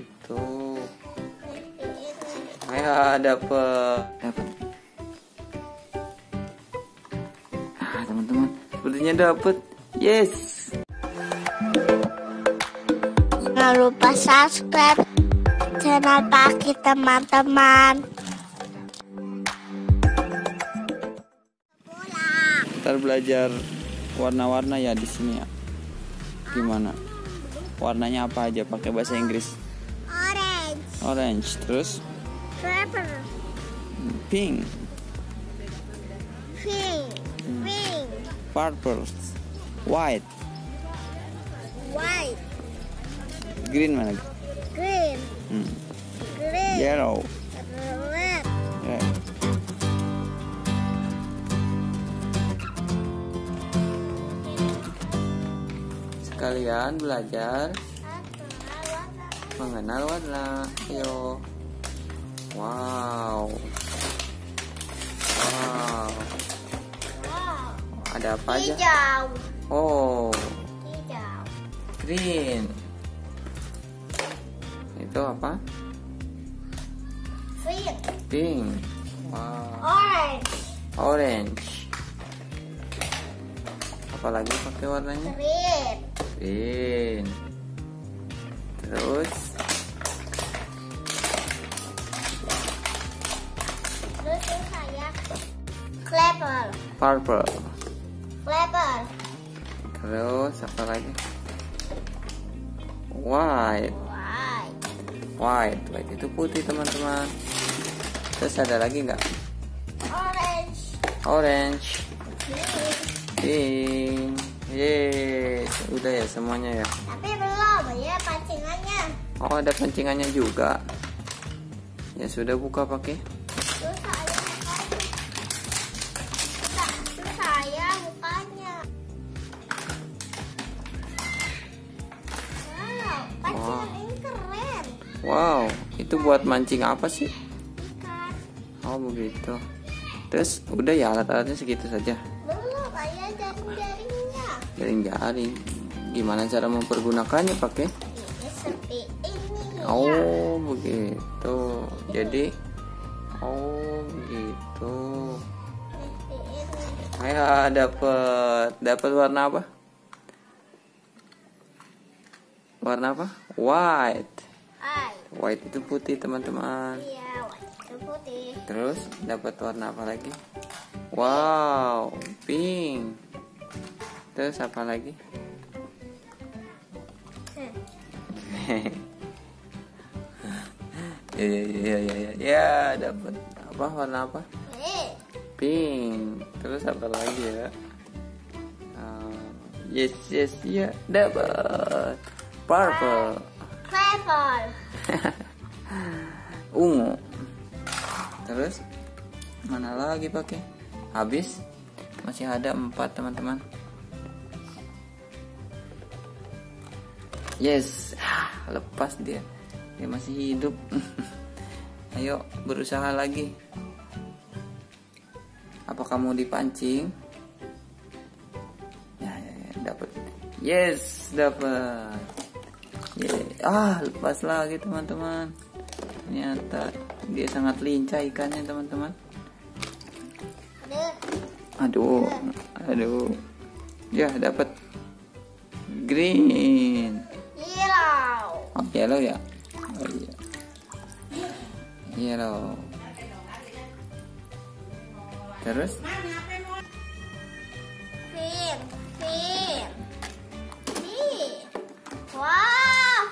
begitu ayo dapet. Dapet. Ah teman-teman. Sepertinya dapet. Yes. Jangan lupa subscribe channel Paki teman-teman. ntar belajar warna-warna ya di sini ya. Gimana? Warnanya apa aja? Pakai bahasa Inggris Orange, terus? Purple, pink. Pink, pink, purple. White. White, green mana? Green, hmm. green, yellow. Red. red. Sekalian belajar mengenal warna ayo wow. Wow. Wow. ada apa aja? Hijau, oh. Hijau, green. Itu apa? Pink, pink. Wow. Orange, orange. Apalagi pakai warnanya? Green, green terus. Terus saya clever, purple. Clever, terus apa lagi? White. White, white. White itu putih teman-teman. Terus ada lagi nggak? Orange, orange. Green. pink yes udah ya semuanya ya Tapi belum ya pancingannya. oh ada pancingannya juga ya sudah buka pakai bukanya. Terus saya bukanya. Wow, pancingan ini keren. wow itu buat mancing apa sih Ikan. oh begitu terus udah ya alat-alatnya segitu saja Belum kayak jaring-jaringnya. jaring-jaring. Gimana cara mempergunakannya pakai Ini seperti ini. ya. oh begitu. Jadi oh begitu. Ayo dapat dapat warna apa? Warna apa? White. White. Itu putih teman-teman. Iya, putih. terus dapat warna apa lagi wow pink. Terus apa lagi? Ya ya ya ya ya ya dapat apa warna apa? Pink. Terus apa lagi ya? Ah, yes yes ya dapat purple. Clever. ungu. Terus mana lagi pakai habis? Masih ada empat teman-teman. Yes. Ah, lepas dia. Dia masih hidup. Ayo berusaha lagi. Apa kamu dipancing? Ya ya, ya dapat. Yes dapat. Yeay. ah lepas lagi teman-teman. Ternyata dia sangat lincah ikannya teman-teman Aduh. aduh. Ya dapat green. Yellow. oh yellow ya? Oh iya. Yellow. Terus. Wow,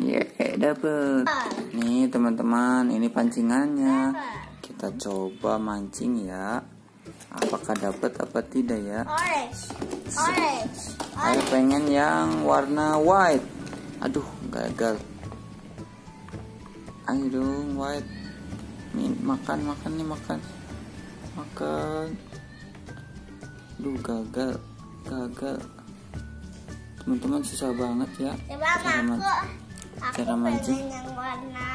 yeah dapat nih teman-teman ini pancingannya. Kita coba mancing ya apakah dapat apa tidak ya Orange, orange, Saya pengen yang warna white. Aduh, gagal. Ayo dong, white. Makan, makan nih, makan. Makan. Duh, gagal. Gagal. Teman-teman susah banget ya. Coba Cara aku, man- aku cara mancing. warna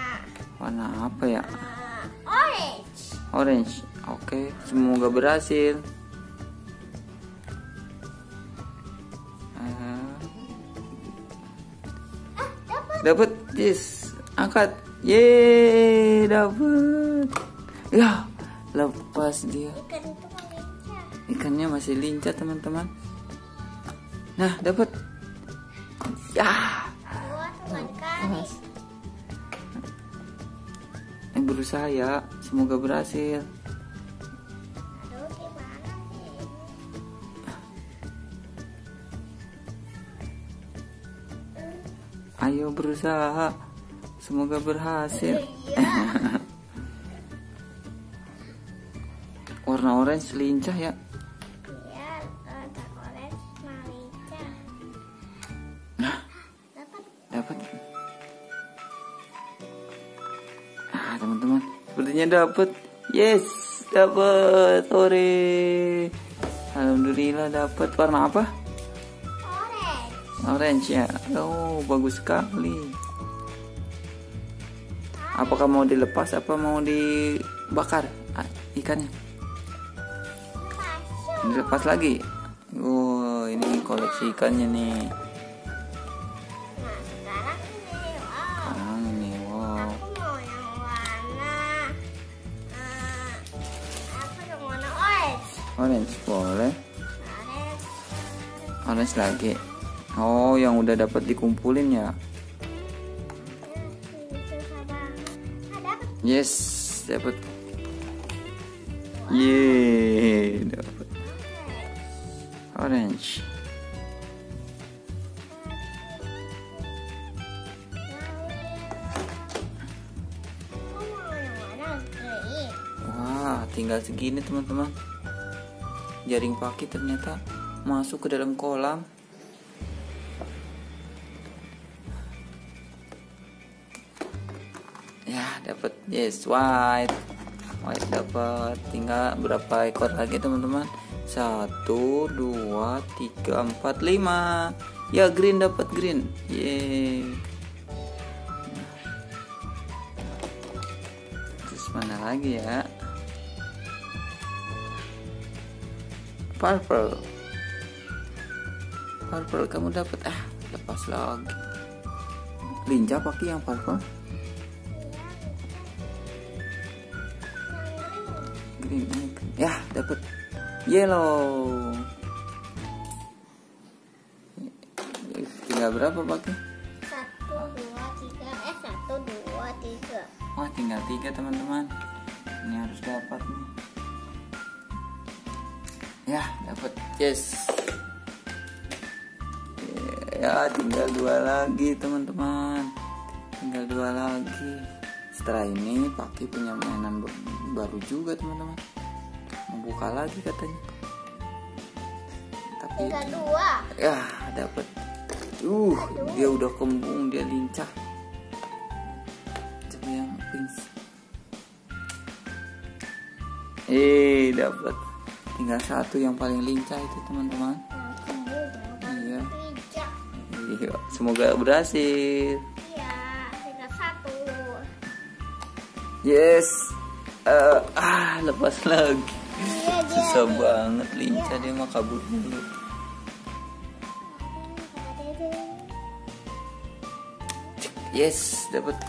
Warna apa ya? uh, orange. Orange. Oke, semoga berhasil. Ah, Ah, dapat. Yes. Angkat. Yeay, dapat. Ya, lepas dia. Ikan itu malincah. Ikannya masih lincah, teman-teman. Nah, dapat. Ya. Yang berusaha ya, semoga berhasil. Ayo berusaha, semoga berhasil. Iya. Warna orange lincah ya. Iya, orange. Nah, Dapat. dapat. Ah, teman-teman, sepertinya dapat. Yes, dapat. Ore. Alhamdulillah dapat. Warna apa? Orange. Ya. Oh, bagus sekali. Apakah mau dilepas apa mau dibakar ah, ikannya? Dilepas lagi. Oh, ini koleksi ikannya nih. Ah, orange? Boleh. Orange lagi. Oh, yang udah dapat dikumpulin ya. Yes, dapat. Yeay, dapat orange. Wah, tinggal segini teman-teman. Jaring paki ternyata masuk ke dalam kolam. Yes, white. White dapat. Tinggal berapa ekor lagi teman-teman? Satu, dua, tiga, empat, lima. Ya, green dapat green. Yeay. Terus mana lagi ya? Purple. Purple kamu dapat ah lepas lagi. Lincah pakai yang purple. Green, eh, green. Ya dapat yellow. Tinggal berapa pakai? Satu, dua, tiga. Eh, satu, dua, tiga. Wah tinggal tiga teman-teman. Ini harus dapat nih. Ya dapat yes. Ya tinggal dua lagi teman-teman. Tinggal dua lagi. Setelah ini Paki punya mainan ba- baru juga teman-teman. Mau buka lagi katanya. Tapi dua. ya dapat. Uh dia udah kembung dia lincah. Coba yang pink. Eh dapat. Tinggal satu yang paling lincah itu teman-teman. Yang Iya. Iya, semoga berhasil. Yes. Eh, ah, lepas lagi. Iya. Susah banget lincah dia mah kabur dulu. Yes, dapat.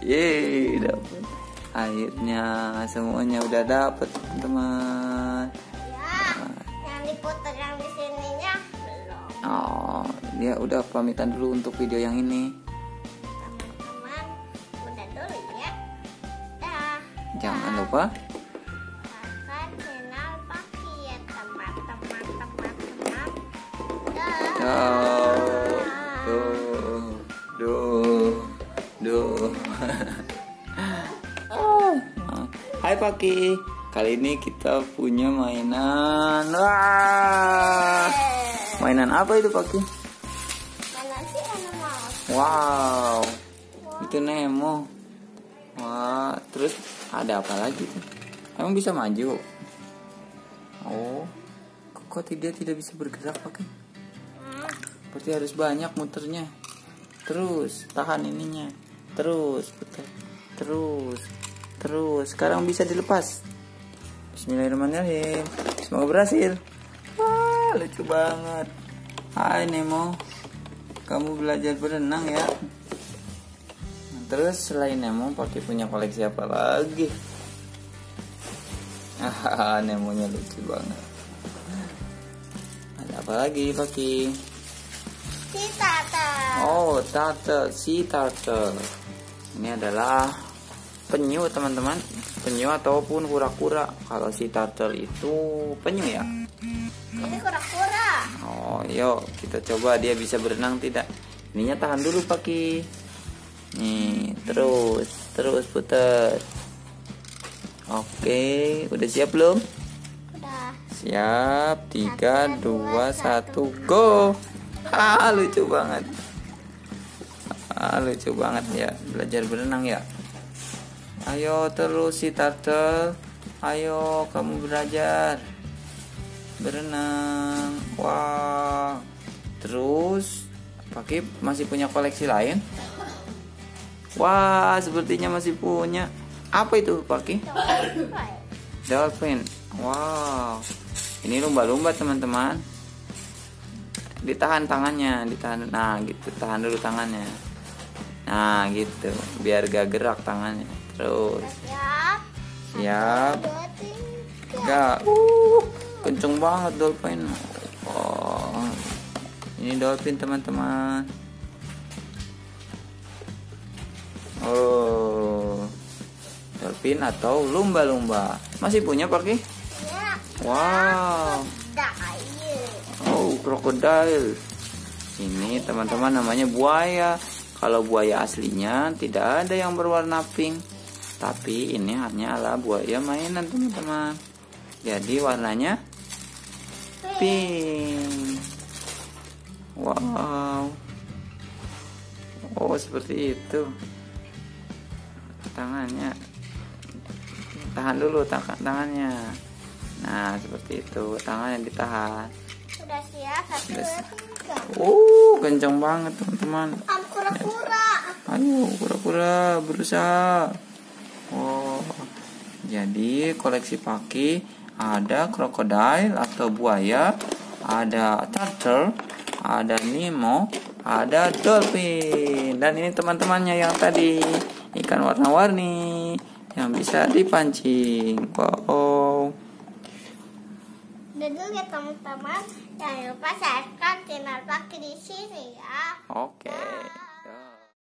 Yeay, dapat. Akhirnya semuanya udah dapat, teman-teman. Ya, yang diputar yang di sininya belum. Oh, dia udah pamitan dulu untuk video yang ini. Akan Paki ya teman-teman teman-teman. Dah. Duh, duh, duh, duh. Hai Paki, kali ini kita punya mainan. Wah, mainan apa itu Paki? Wow, itu Nemo. Terus ada apa lagi tuh? Emang bisa maju? Oh, kok dia tidak bisa bergerak? Hmm, Berarti harus banyak muternya. Terus tahan ininya. Terus putar. Terus. Terus. Sekarang bisa dilepas. Bismillahirrahmanirrahim. Semoga berhasil. Wah, lucu banget. Hai Nemo. kamu belajar berenang ya. Terus selain Nemo, pakai punya koleksi apa lagi? Ah, Nemonya lucu banget. Ada apa lagi, Paki? Si Tata. Oh, turtle, si turtle. Ini adalah penyu, teman-teman. Penyu ataupun kura-kura. Kalau si turtle itu penyu ya. Ini kura-kura. Oh, yuk kita coba dia bisa berenang tidak. Ininya tahan dulu Paki. Nih, terus, terus putar. Oke, udah siap belum? Udah. Siap, 3, 2, 1, go. Ah, lucu banget. Ah, lucu banget ya, belajar berenang ya. Ayo terus si turtle. Ayo kamu belajar berenang. Wah. Terus pakai masih punya koleksi lain? Wah, sepertinya masih punya. Apa itu, Paki? Dolphin. Wow. Ini lumba-lumba, teman-teman. Ditahan tangannya, ditahan. Nah, gitu. Tahan dulu tangannya. Nah, gitu. Biar gak gerak tangannya. Terus. Siap. Gak. Uh, kenceng banget dolphin. Oh. Ini dolphin, teman-teman. Oh. Dolphin atau lumba-lumba. Masih punya, Paki? Ya. Wow. Oh, krokodil. Ini teman-teman namanya buaya. Kalau buaya aslinya tidak ada yang berwarna pink. Tapi ini hanya adalah buaya mainan teman-teman. Jadi warnanya pink. Wow. Oh, seperti itu. Tangannya. Tahan dulu tangan tangannya. Nah, seperti itu. Tangannya ditahan. Sudah siap. Satu. Uh, kencang banget teman-teman. Kura-kura. Ayo, kura-kura berusaha. Oh, jadi koleksi Paki ada krokodil atau buaya, ada turtle, ada Nemo, ada dolphin. Dan ini teman-temannya yang tadi ikan warna-warni yang bisa dipancing. Wow. Dulu ya teman-teman. Jangan lupa subscribe channel Paki di sini ya. Oke. Bye.